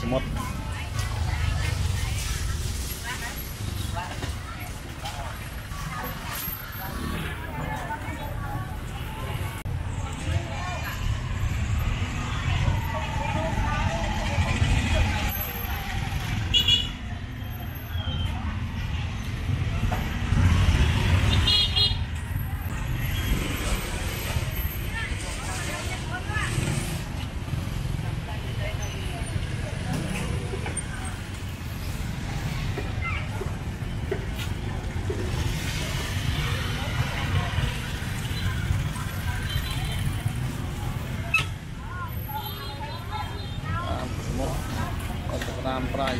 Симот. តាមប្រៃ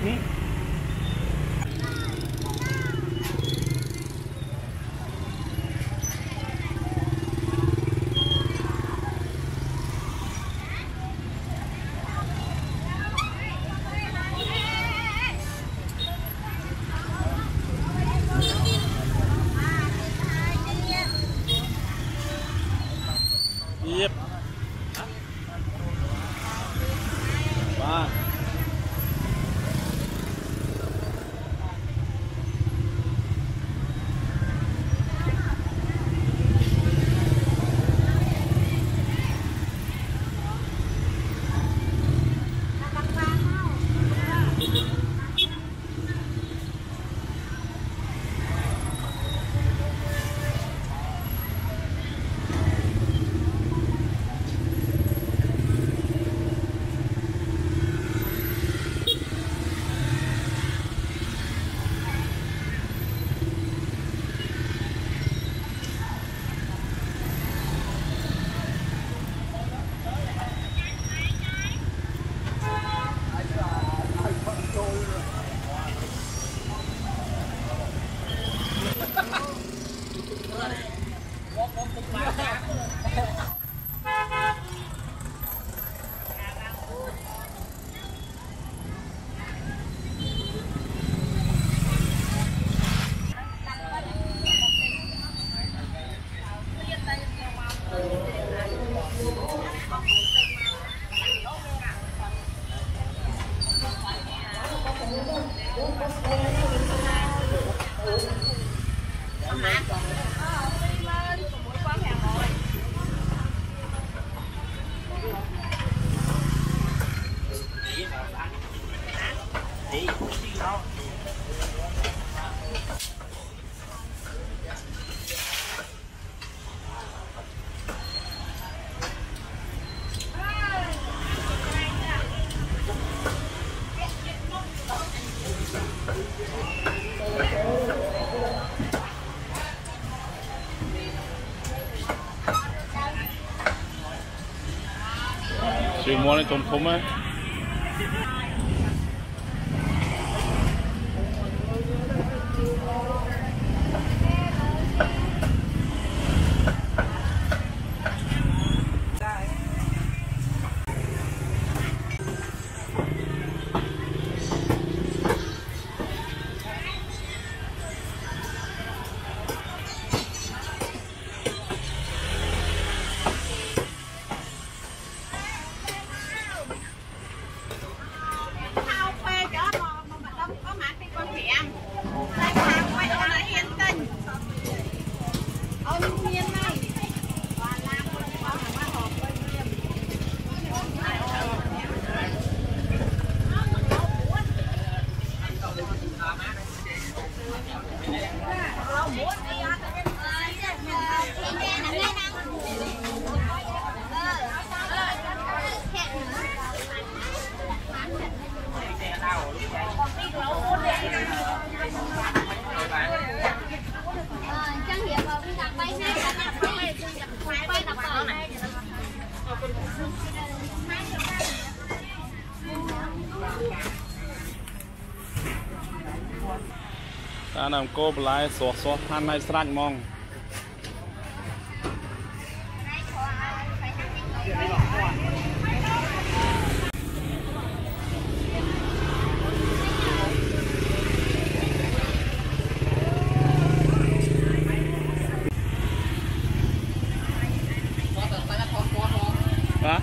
Hmm? Deswegen morgen kommt Kummer. សាដើមគោបន្លែស្រស់ស្រស់ហាន់ឲ្យស្រាច់ហ្មងបាទ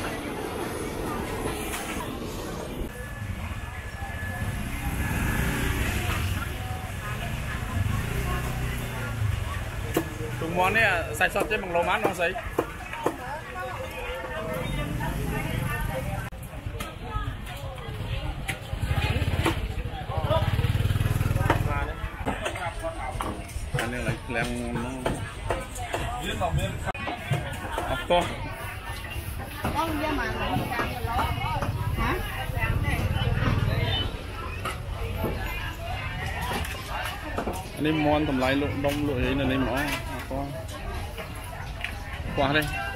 បងស្អីអានេះឡើងឃ្លាំងហ្នឹងអត់តោះ Con ra mà hả? នេះមន់តម្លៃលក់ដុំលក់អី នៅនេះហ្មងអត់តោះខ្វះទេ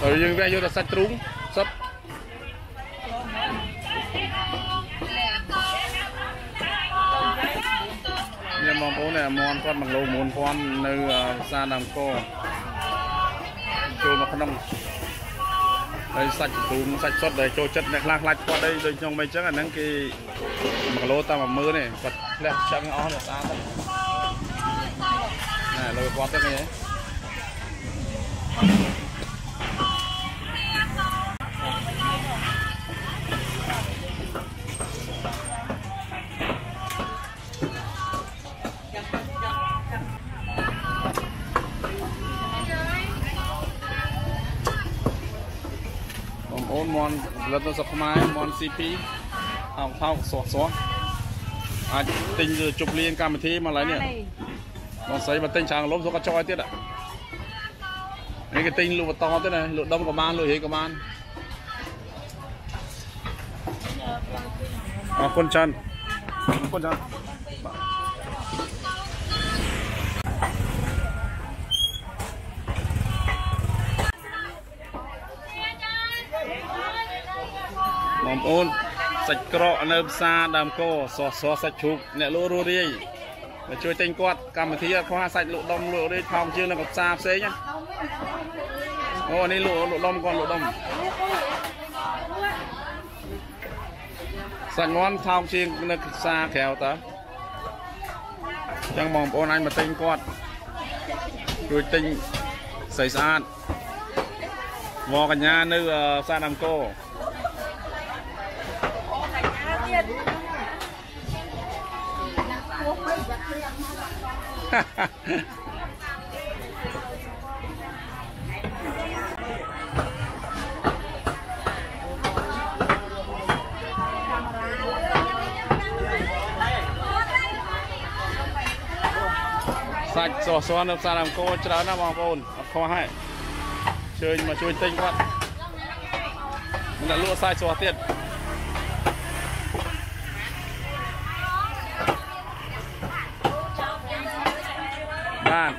ហើយយើងវាយកតែសាច់ទ្រូង មន់គាត់1គីឡូ9000នៅផ្សារដើមកចូលមកក្នុងហើយសាច់ទូមសាច់សុទ្ធដែលចូលចិត្តអ្នកខ្លះខ្លាចគាត់អីដូចខ្ញុំមិនអញ្ចឹងអាហ្នឹងគេ1គីឡូតែ10000ទេគាត់ផ្លែចឹងអស់នេះស្អាតទៅណែលើគាត់ទៅនេះ ផលិតនៅស្រុកខ្មែរមន់ CP ថោកថោកស្រស់ស្រស់អាចទិញទៅជប់លៀងកម្មវិធីមកឡើយនេះបងស្រីបើទិញច្រើនលំសុកក៏ចោលទៀតនេះគេទិញលក់បន្តទៀតណាលក់ដុំក៏បានលក់ហេក៏បានអរគុណច្រើនអរគុណច្រើន បងប្អូនសាច់ក្រកនៅផ្សារដើមកសសសាច់ជ្រូកអ្នកលក់រស់រាយមកជួយទិញគាត់កម្មវិធីអត់ខ្វះសាច់លក់ដុំលក់រាយថោកជាងនៅផ្សារផ្សេងណាអូនេះលក់លក់ដុំគាត់លក់ដុំសាច់ងន់ថោកជាងនៅផ្សារក្រៅតើអញ្ចឹងបងប្អូនអាចមកទិញគាត់ជួយទិញស្អីស្អាតវកញ្ញានៅផ្សារដើមក សាច់ស្រស់ស្រស់នៅផ្សារអង្គរច្រើនណាស់បងប្អូនអត់ខ្វះហើយជើញមកជួយទិញគាត់មិនដាក់លក់សាច់ស្រស់ទៀត បាទ